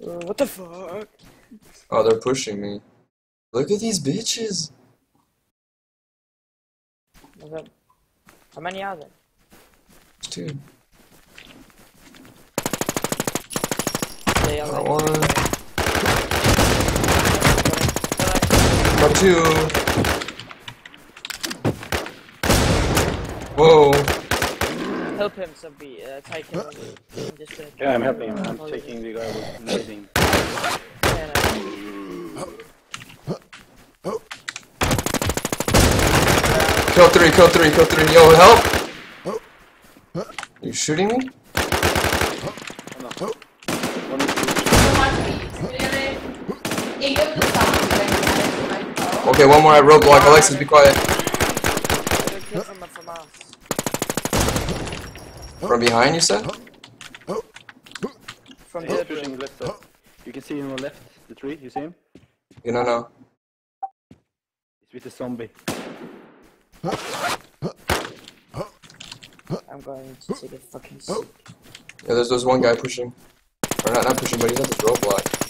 Uh, what the fuck? Oh, they're pushing me. Look at these bitches. How many are there? Dude. They are Got one. Got two. Whoa. Help him, Sabbi. Uh, take him. I'm just gonna Yeah, I'm helping him. I'm Hold taking the guy with nading. Yeah, no. Kill three, kill three, kill three. Yo, help! You shooting me? Okay, one more at roadblock. Alexis, be quiet. Good kill from, from us. From behind, you said? From the pushing left side. You can see him on the left, the tree, you see him? You don't know. He's with the zombie. I'm going to take a fucking seat. Yeah, there's there's one guy pushing. Or not, not pushing, but he's at this roadblock.